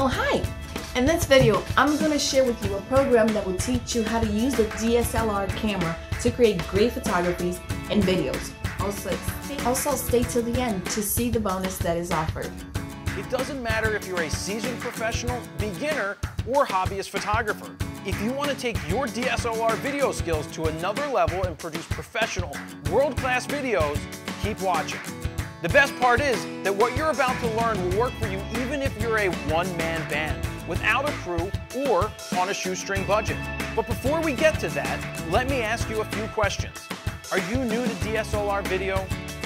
Oh hi! In this video, I'm going to share with you a program that will teach you how to use the DSLR camera to create great photographies and videos. Also, also stay till the end to see the bonus that is offered. It doesn't matter if you're a seasoned professional, beginner, or hobbyist photographer. If you want to take your DSLR video skills to another level and produce professional, world-class videos, keep watching. The best part is that what you're about to learn will work for you even if you're a one-man band, without a crew, or on a shoestring budget. But before we get to that, let me ask you a few questions. Are you new to DSLR video?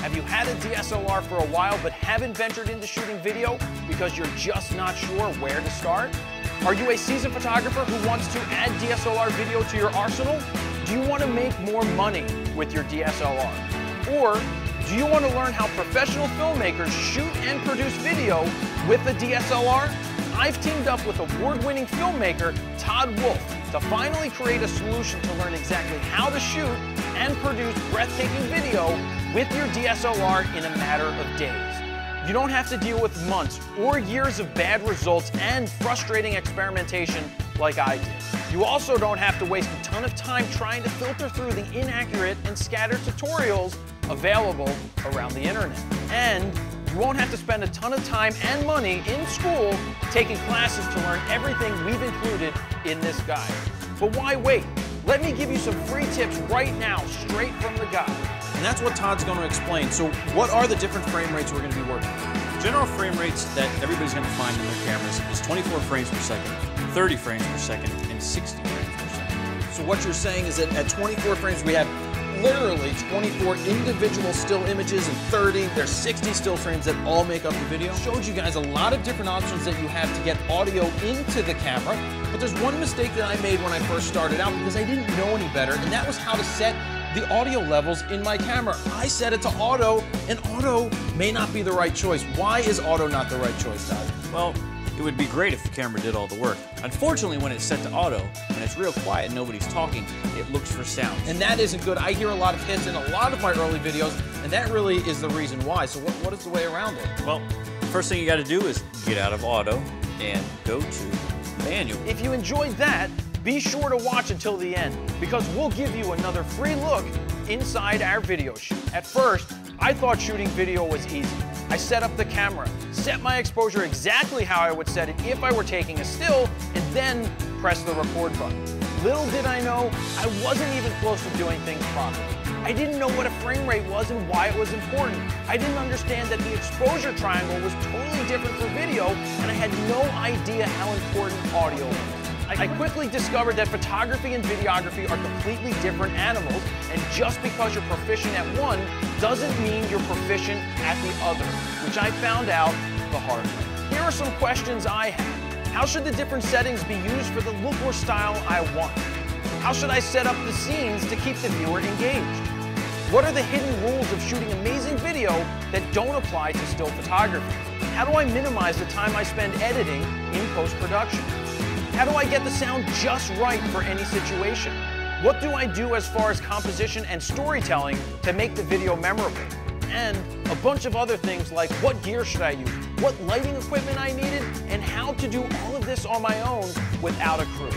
Have you had a DSLR for a while but haven't ventured into shooting video because you're just not sure where to start? Are you a seasoned photographer who wants to add DSLR video to your arsenal? Do you want to make more money with your DSLR? Or do you want to learn how professional filmmakers shoot and produce video with a DSLR? I've teamed up with award-winning filmmaker Todd Wolf to finally create a solution to learn exactly how to shoot and produce breathtaking video with your DSLR in a matter of days. You don't have to deal with months or years of bad results and frustrating experimentation like I did. You also don't have to waste a ton of time trying to filter through the inaccurate and scattered tutorials available around the internet. And you won't have to spend a ton of time and money in school taking classes to learn everything we've included in this guide. But why wait? Let me give you some free tips right now, straight from the guide. And that's what Todd's going to explain. So what are the different frame rates we're going to be working with? General frame rates that everybody's going to find in their cameras is 24 frames per second, 30 frames per second, and 60 frames per second. So what you're saying is that at 24 frames, we have literally 24 individual still images and 30, there's 60 still frames that all make up the video. Showed you guys a lot of different options that you have to get audio into the camera, but there's one mistake that I made when I first started out because I didn't know any better, and that was how to set the audio levels in my camera. I set it to auto, and auto may not be the right choice. Why is auto not the right choice, Todd? Well, it would be great if the camera did all the work. Unfortunately, when it's set to auto and it's real quiet and nobody's talking, it looks for sound. And that isn't good. I hear a lot of hits in a lot of my early videos, and that really is the reason why. So what, what is the way around it? Well, first thing you got to do is get out of auto and go to manual. If you enjoyed that, be sure to watch until the end because we'll give you another free look inside our video shoot. At first, I thought shooting video was easy. I set up the camera, set my exposure exactly how I would set it if I were taking a still, and then press the record button. Little did I know, I wasn't even close to doing things properly. I didn't know what a frame rate was and why it was important. I didn't understand that the exposure triangle was totally different for video, and I had no idea how important audio was. I quickly discovered that photography and videography are completely different animals, and just because you're proficient at one doesn't mean you're proficient at the other, which I found out the hard way. Here are some questions I have. How should the different settings be used for the look or style I want? How should I set up the scenes to keep the viewer engaged? What are the hidden rules of shooting amazing video that don't apply to still photography? How do I minimize the time I spend editing in post-production? How do I get the sound just right for any situation? What do I do as far as composition and storytelling to make the video memorable? And a bunch of other things like what gear should I use, what lighting equipment I needed, and how to do all of this on my own without a crew.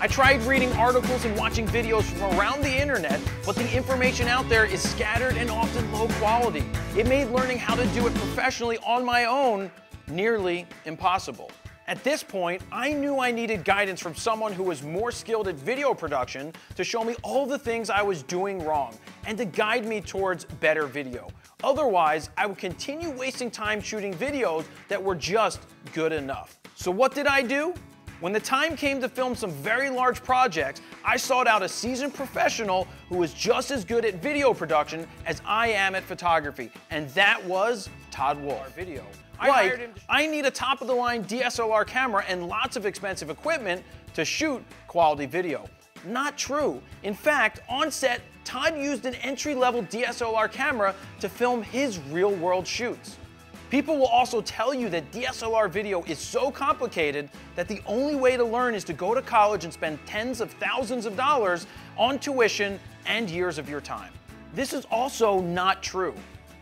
I tried reading articles and watching videos from around the internet, but the information out there is scattered and often low quality. It made learning how to do it professionally on my own nearly impossible. At this point, I knew I needed guidance from someone who was more skilled at video production to show me all the things I was doing wrong and to guide me towards better video. Otherwise, I would continue wasting time shooting videos that were just good enough. So what did I do? When the time came to film some very large projects, I sought out a seasoned professional who was just as good at video production as I am at photography, and that was Todd Wolfe. Video. I like, I need a top-of-the-line DSLR camera and lots of expensive equipment to shoot quality video. Not true. In fact, on set, Todd used an entry-level DSLR camera to film his real-world shoots. People will also tell you that DSLR video is so complicated that the only way to learn is to go to college and spend tens of thousands of dollars on tuition and years of your time. This is also not true.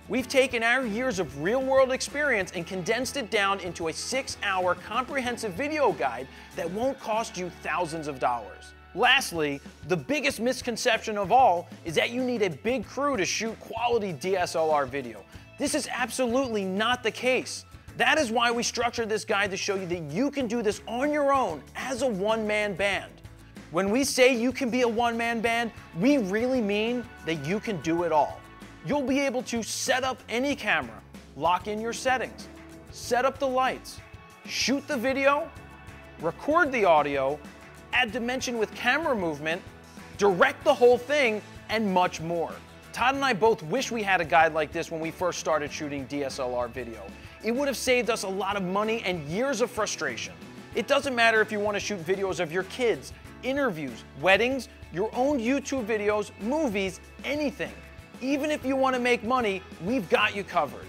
We've taken our years of real world experience and condensed it down into a six hour comprehensive video guide that won't cost you thousands of dollars. Lastly, the biggest misconception of all is that you need a big crew to shoot quality DSLR video. This is absolutely not the case. That is why we structured this guide to show you that you can do this on your own as a one man band. When we say you can be a one man band, we really mean that you can do it all. You'll be able to set up any camera, lock in your settings, set up the lights, shoot the video, record the audio, add dimension with camera movement, direct the whole thing, and much more. Todd and I both wish we had a guide like this when we first started shooting DSLR video. It would have saved us a lot of money and years of frustration. It doesn't matter if you want to shoot videos of your kids, interviews, weddings, your own YouTube videos, movies, anything. Even if you want to make money, we've got you covered.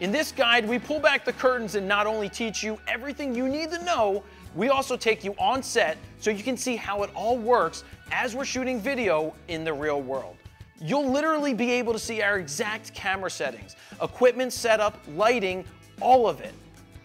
In this guide, we pull back the curtains and not only teach you everything you need to know, we also take you on set so you can see how it all works as we're shooting video in the real world. You'll literally be able to see our exact camera settings, equipment setup, lighting, all of it.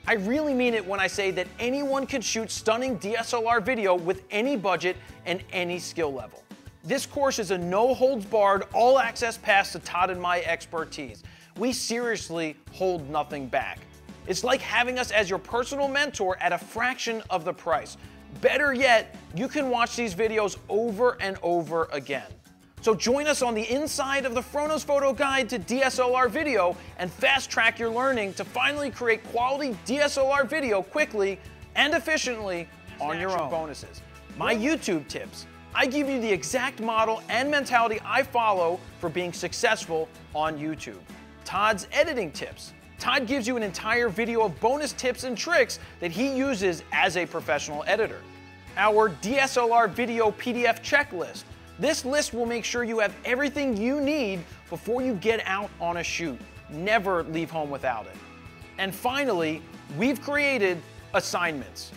I really mean it when I say that anyone can shoot stunning DSLR video with any budget and any skill level. This course is a no holds barred, all access pass to Todd and my expertise. We seriously hold nothing back. It's like having us as your personal mentor at a fraction of the price. Better yet, you can watch these videos over and over again. So join us on the inside of the Fro Knows Photo Guide to DSLR video and fast track your learning to finally create quality DSLR video quickly and efficiently on your own. Bonuses. My YouTube tips. I give you the exact model and mentality I follow for being successful on YouTube. Todd's editing tips. Todd gives you an entire video of bonus tips and tricks that he uses as a professional editor. Our DSLR video PDF checklist. This list will make sure you have everything you need before you get out on a shoot. Never leave home without it. And finally, we've created assignments.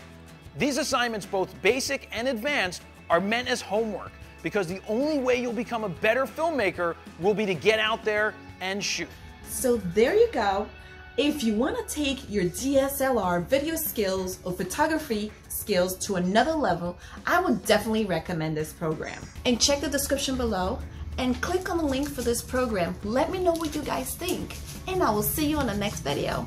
These assignments, both basic and advanced, are meant as homework because the only way you'll become a better filmmaker will be to get out there and shoot. So there you go. If you want to take your DSLR video skills or photography skills to another level, I would definitely recommend this program. And check the description below and click on the link for this program. Let me know what you guys think and I will see you on the next video.